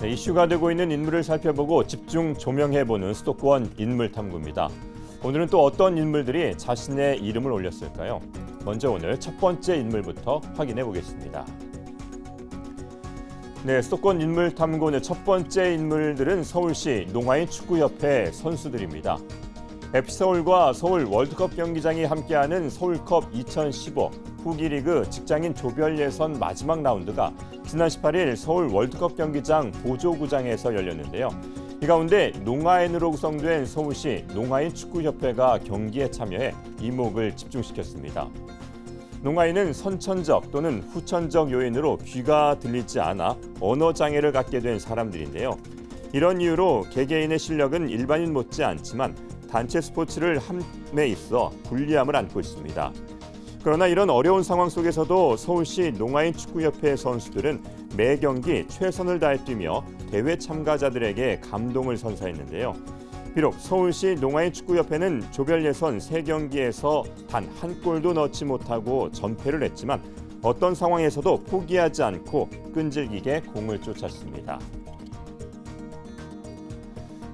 네, 이슈가 되고 있는 인물을 살펴보고 집중 조명해보는 수도권 인물 탐구입니다. 오늘은 또 어떤 인물들이 자신의 이름을 올렸을까요? 먼저 오늘 첫 번째 인물부터 확인해 보겠습니다. 네, 수도권 인물 탐구의 첫 번째 인물들은 서울시 농아인 축구협회 선수들입니다. FC서울과 서울 월드컵 경기장이 함께하는 서울컵 2015 후기리그 직장인 조별 예선 마지막 라운드가 지난 18일 서울 월드컵 경기장 보조구장에서 열렸는데요. 이 가운데 농아인으로 구성된 서울시 농아인 축구협회가 경기에 참여해 이목을 집중시켰습니다. 농아인은 선천적 또는 후천적 요인으로 귀가 들리지 않아 언어 장애를 갖게 된 사람들인데요. 이런 이유로 개개인의 실력은 일반인 못지 않지만 단체 스포츠를 함에 있어 불리함을 안고 있습니다. 그러나 이런 어려운 상황 속에서도 서울시 농아인 축구협회 선수들은 매 경기 최선을 다해 뛰며 대회 참가자들에게 감동을 선사했는데요. 비록 서울시 농아인 축구협회는 조별 예선 세경기에서 단 한 골도 넣지 못하고 전패를 했지만 어떤 상황에서도 포기하지 않고 끈질기게 공을 쫓았습니다.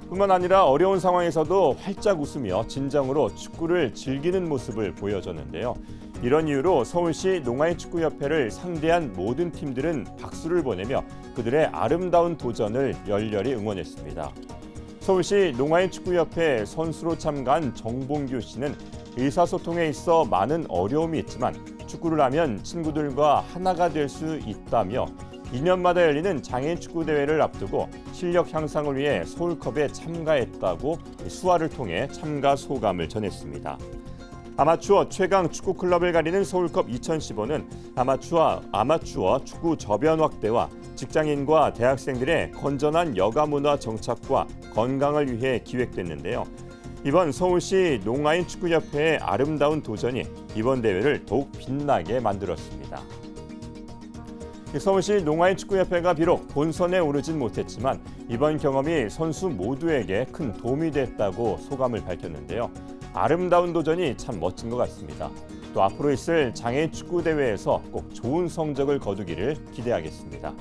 뿐만 아니라 어려운 상황에서도 활짝 웃으며 진정으로 축구를 즐기는 모습을 보여줬는데요. 이런 이유로 서울시 농아인 축구협회를 상대한 모든 팀들은 박수를 보내며 그들의 아름다운 도전을 열렬히 응원했습니다. 서울시 농아인 축구협회 선수로 참가한 정봉규 씨는 의사소통에 있어 많은 어려움이 있지만 축구를 하면 친구들과 하나가 될 수 있다며 2년마다 열리는 장애인 축구 대회를 앞두고 실력 향상을 위해 서울컵에 참가했다고 수화를 통해 참가 소감을 전했습니다. 아마추어 최강 축구 클럽을 가리는 서울컵 2015는 아마추어 아마추어 축구 저변 확대와 직장인과 대학생들의 건전한 여가 문화 정착과 건강을 위해 기획됐는데요. 이번 서울시 농아인 축구협회의 아름다운 도전이 이번 대회를 더욱 빛나게 만들었습니다. 서울시 농아인 축구협회가 비록 본선에 오르진 못했지만 이번 경험이 선수 모두에게 큰 도움이 됐다고 소감을 밝혔는데요. 아름다운 도전이 참 멋진 것 같습니다. 또 앞으로 있을 장애인 축구 대회에서 꼭 좋은 성적을 거두기를 기대하겠습니다.